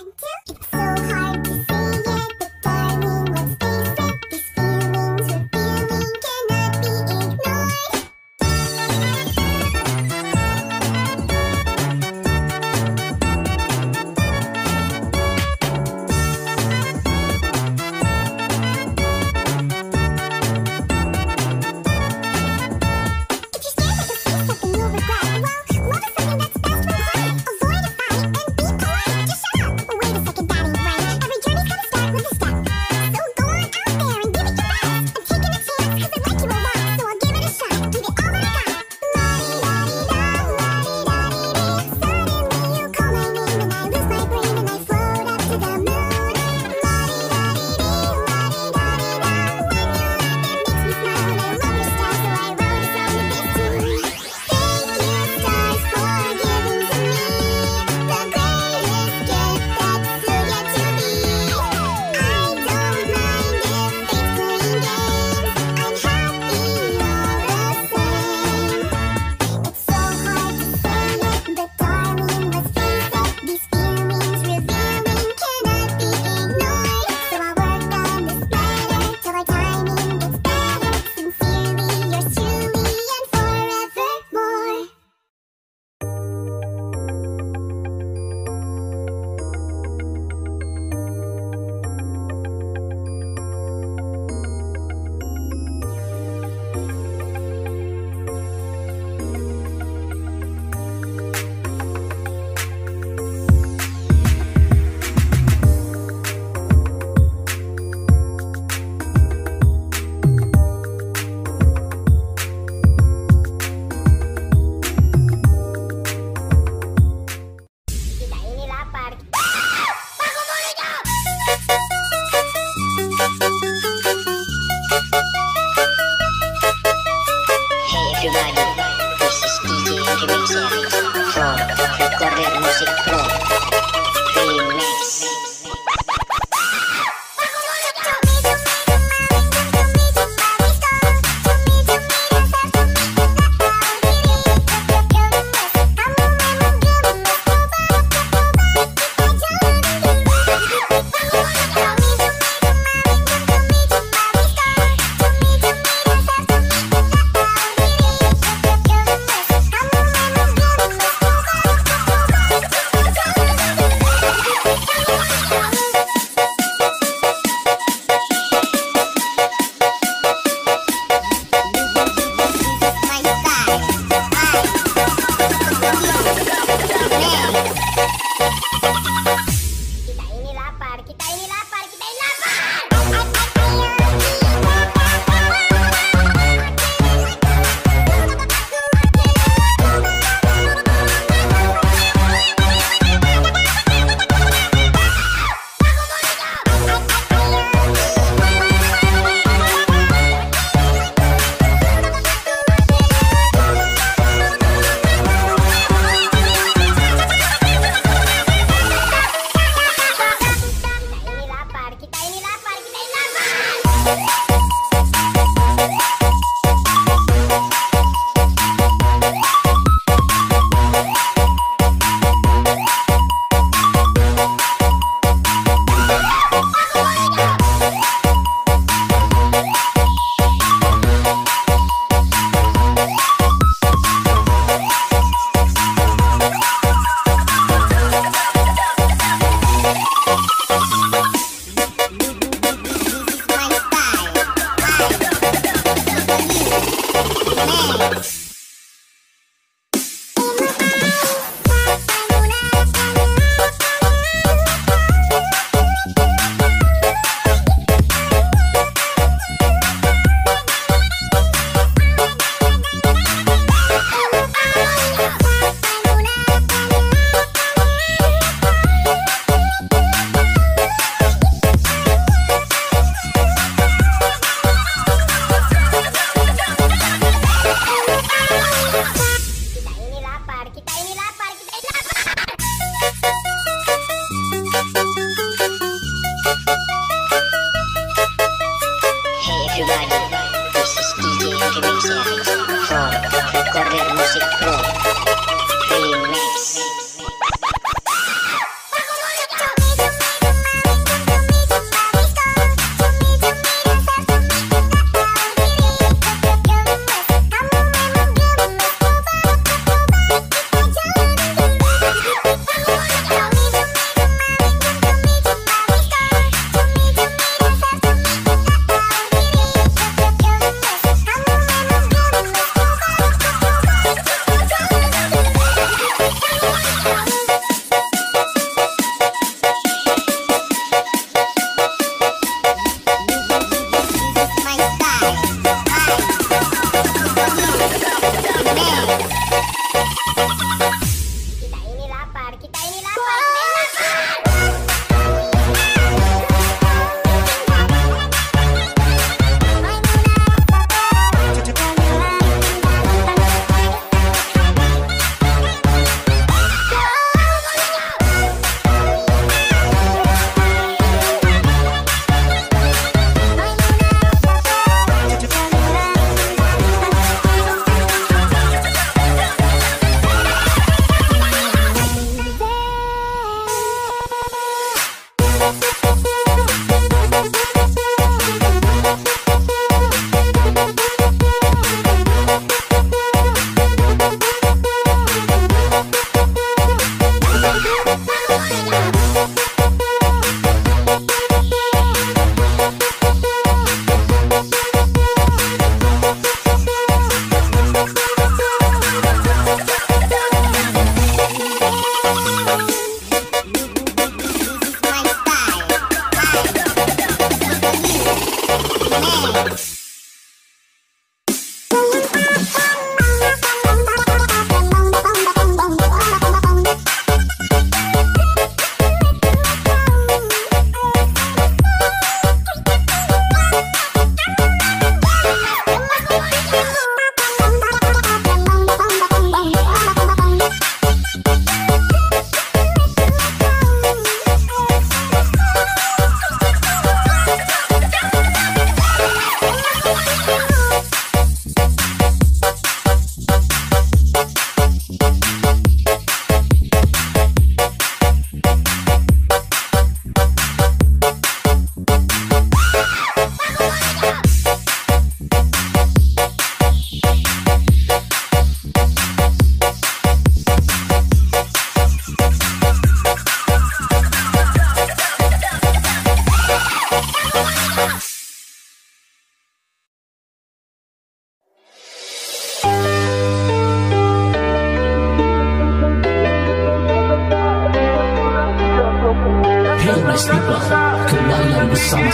One, two.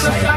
Bersama saya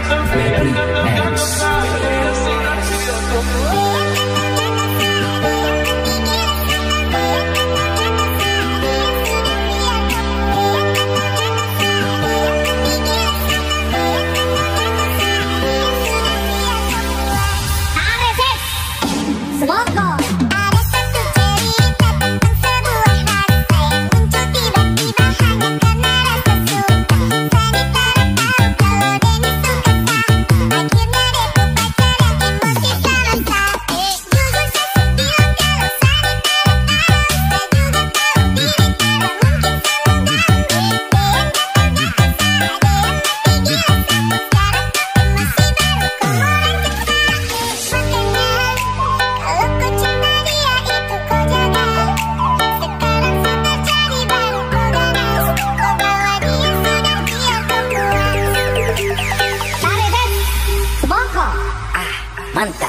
Manta.